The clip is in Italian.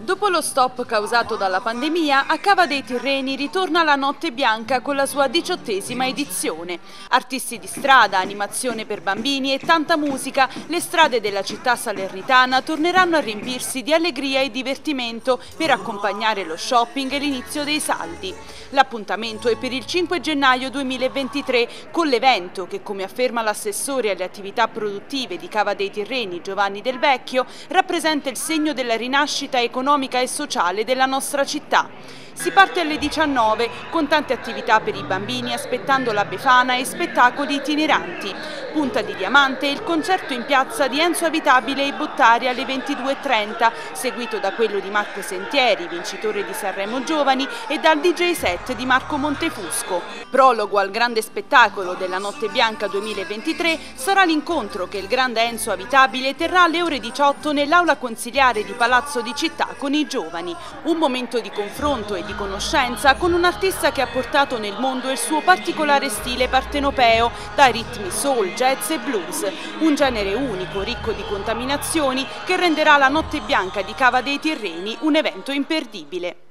Dopo lo stop causato dalla pandemia, a Cava dei Tirreni ritorna la Notte Bianca con la sua diciottesima edizione. Artisti di strada, animazione per bambini e tanta musica, le strade della città salernitana torneranno a riempirsi di allegria e divertimento per accompagnare lo shopping e l'inizio dei saldi. L'appuntamento è per il 5 gennaio 2023 con l'evento che, come afferma l'assessore alle attività produttive di Cava dei Tirreni Giovanni Del Vecchio, rappresenta il segno della rinascita economica economica e sociale della nostra città. Si parte alle 19 con tante attività per i bambini aspettando la Befana e spettacoli itineranti. Punta di Diamante il concerto in piazza di Enzo Avitabile e Bottari alle 22.30, seguito da quello di Marco Sentieri, vincitore di Sanremo Giovani, e dal DJ set di Marco Montefusco. Prologo al grande spettacolo della Notte Bianca 2023 sarà l'incontro che il grande Enzo Avitabile terrà alle ore 18 nell'aula consigliare di Palazzo di Città con i giovani. Un momento di confronto e di conoscenza con un artista che ha portato nel mondo il suo particolare stile partenopeo, dai ritmi soul, jazz e blues. Un genere unico, ricco di contaminazioni, che renderà la Notte Bianca di Cava dei Tirreni un evento imperdibile.